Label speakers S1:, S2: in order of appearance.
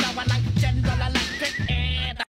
S1: I like General Electric.